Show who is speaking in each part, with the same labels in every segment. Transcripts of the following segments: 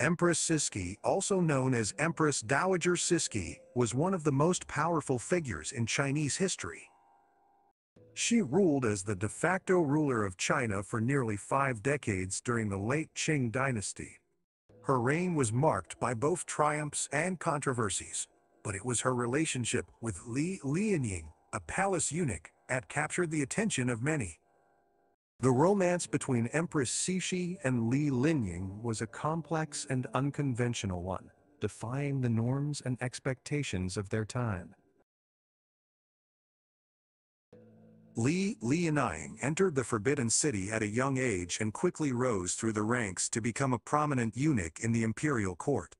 Speaker 1: Empress Cixi, also known as Empress Dowager Cixi, was one of the most powerful figures in Chinese history. She ruled as the de facto ruler of China for nearly five decades during the late Qing dynasty. Her reign was marked by both triumphs and controversies, but it was her relationship with Li Lianying, a palace eunuch, that captured the attention of many. The romance between Empress Cixi and Li Lianying was a complex and unconventional one, defying the norms and expectations of their time. Li Lianying entered the Forbidden City at a young age and quickly rose through the ranks to become a prominent eunuch in the imperial court.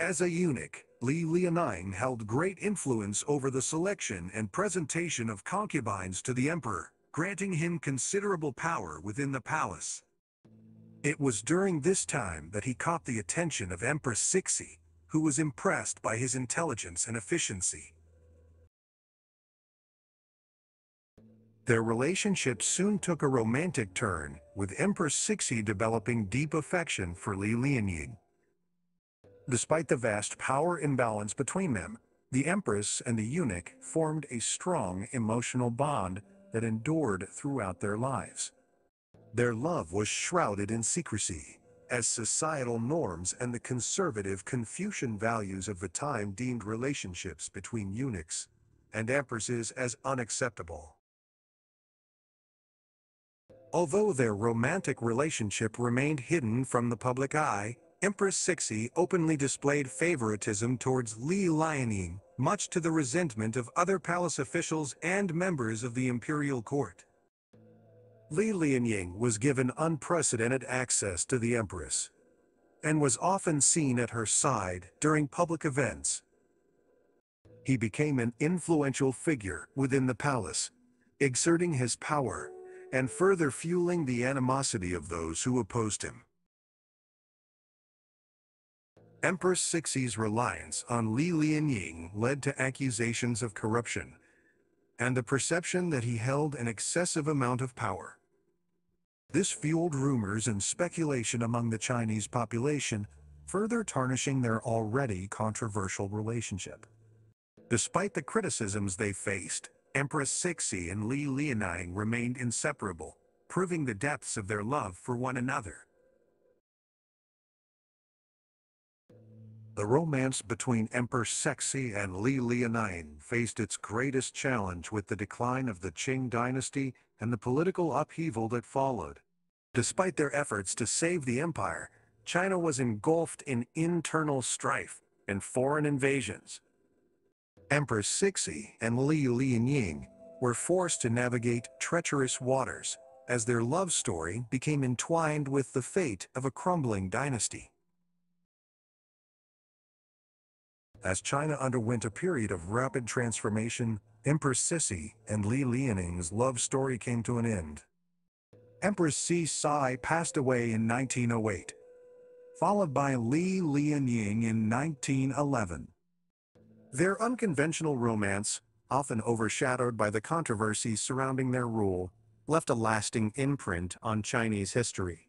Speaker 1: As a eunuch, Li Lianying held great influence over the selection and presentation of concubines to the emperor, granting him considerable power within the palace. It was during this time that he caught the attention of Empress Cixi, who was impressed by his intelligence and efficiency. Their relationship soon took a romantic turn, with Empress Cixi developing deep affection for Li Lianying. Despite the vast power imbalance between them, the Empress and the eunuch formed a strong emotional bond that endured throughout their lives. Their love was shrouded in secrecy, as societal norms and the conservative Confucian values of the time deemed relationships between eunuchs and empresses as unacceptable. Although their romantic relationship remained hidden from the public eye, Empress Cixi openly displayed favoritism towards Li Lianying, much to the resentment of other palace officials and members of the imperial court. Li Lianying was given unprecedented access to the empress, and was often seen at her side during public events. He became an influential figure within the palace, exerting his power and further fueling the animosity of those who opposed him. Empress Cixi's reliance on Li Lianying led to accusations of corruption and the perception that he held an excessive amount of power. This fueled rumors and speculation among the Chinese population, further tarnishing their already controversial relationship. Despite the criticisms they faced, Empress Cixi and Li Lianying remained inseparable, proving the depths of their love for one another. The romance between Emperor Cixi and Li Lianying faced its greatest challenge with the decline of the Qing dynasty and the political upheaval that followed. Despite their efforts to save the empire, China was engulfed in internal strife and foreign invasions. Empress Cixi and Li Lianying were forced to navigate treacherous waters as their love story became entwined with the fate of a crumbling dynasty. As China underwent a period of rapid transformation, Empress Cixi and Li Lianying's love story came to an end. Empress Cixi passed away in 1908, followed by Li Lianying in 1911. Their unconventional romance, often overshadowed by the controversies surrounding their rule, left a lasting imprint on Chinese history.